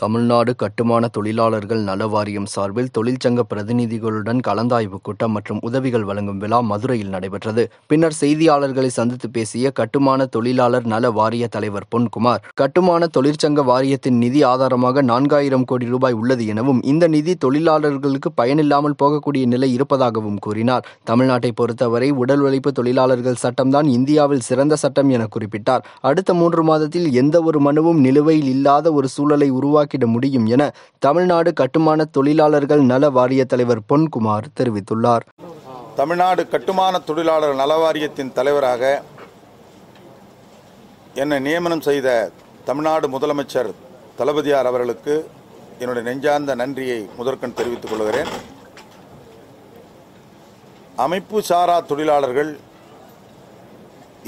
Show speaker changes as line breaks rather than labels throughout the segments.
தமிழ்நாடு கட்டுமான தொழிலாளர்கள் நல வாரியம் சார்பில் தொழிற்சங்க பிரதிநிதிகளுடன் கலந்தாய்வு கூட்டம் மற்றும் உதவிகள் வழங்கும் விழா மதுரையில் நடைபெற்றது. பின்னர் செய்தியாளர்களை சந்தித்து பேசிய கட்டுமான தொழிலாளர் நல வாரிய தலைவர் பொன்குமார் கட்டுமான தொழிற்சங்க வாரியத்தின் நிதி ஆதாரமாக நான்காயிரம் கோடி ரூபாய் உள்ளது எனவும் இந்த நிதி தொழிலாளர்களுக்கு பயனில்லாமல் போகக்கூடிய நிலை இருப்பதாகவும் கூறினார். தமிழ்நாட்டை பொறுத்தவரை உடல் உழைப்பு தொழிலாளர்கள் சட்டம்தான் இந்தியாவில் சிறந்த சட்டம் என குறிப்பிட்டார். அடுத்த மூன்று மாதத்தில் எந்த ஒரு மனுவும் நிலுவையில் இல்லாத ஒரு சூழலை உருவாக்கிட முடியும் என தமிழ்நாடு கட்டுமான தொழிலாளர்கள் நல வாரிய தலைவர் பொன்குமார் தெரிவித்துள்ளார்.
தமிழ்நாடு கட்டுமான தொழிலாளர் நல வாரியத்தின் தலைவராக என்னை நியமனம் செய்த தமிழ்நாடு முதலமைச்சர் தளபதியார் அவர்களுக்கு என்னுடைய நெஞ்சார்ந்த நன்றியை முதற்கண் தெரிவித்துக் கொள்கிறேன். அமைப்பு சாரா தொழிலாளர்கள்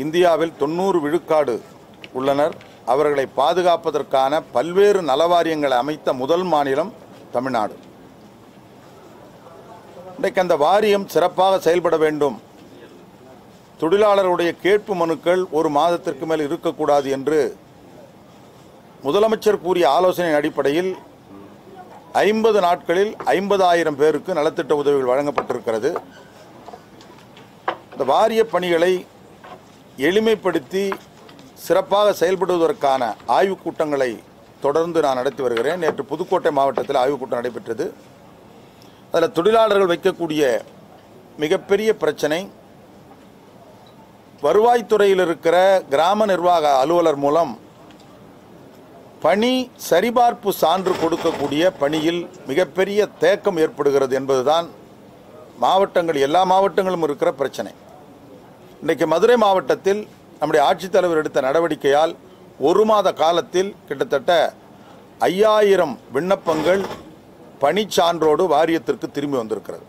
இந்தியாவில் தொண்ணூறு விழுக்காடு உள்ளனர். அவர்களை பாதுகாப்பதற்கான பல்வேறு நலவாரியங்களை அமைத்த முதல் மாநிலம் தமிழ்நாடு. இன்றைக்கு அந்த வாரியம் சிறப்பாக செயல்பட வேண்டும். தொழிலாளருடைய கேட்பு மனுக்கள் ஒரு மாதத்திற்கு மேல் இருக்கக்கூடாது என்று முதலமைச்சர் கூறிய ஆலோசனையின் அடிப்படையில் ஐம்பது நாட்களில் ஐம்பதாயிரம் பேருக்கு நலத்திட்ட உதவிகள் வழங்கப்பட்டிருக்கிறது. இந்த வாரிய பணிகளை எளிமைப்படுத்தி சிறப்பாக செயல்படுவதற்கான ஆய்வுக் கூட்டங்களை தொடர்ந்து நான் நடத்தி வருகிறேன். நேற்று புதுக்கோட்டை மாவட்டத்தில் ஆய்வுக் கூட்டம் நடைபெற்றது. அதில் தொழிலாளர்கள் வைக்கக்கூடிய மிகப்பெரிய பிரச்சனை வருவாய்த்துறையில் இருக்கிற கிராம நிர்வாக அலுவலர் மூலம் பணி சரிபார்ப்பு சான்று கொடுக்கக்கூடிய பணியில் மிகப்பெரிய தேக்கம் ஏற்படுகிறது என்பதுதான் மாவட்டங்கள் எல்லா மாவட்டங்களும் இருக்கிற பிரச்சனை. இன்றைக்கு மதுரை மாவட்டத்தில் நம்முடைய ஆட்சித்தலைவர் எடுத்த நடவடிக்கையால் ஒரு மாத காலத்தில் கிட்டத்தட்ட ஐயாயிரம் விண்ணப்பங்கள் பணிச்சான்றோடு வாரியத்திற்கு திரும்பி வந்திருக்கிறது.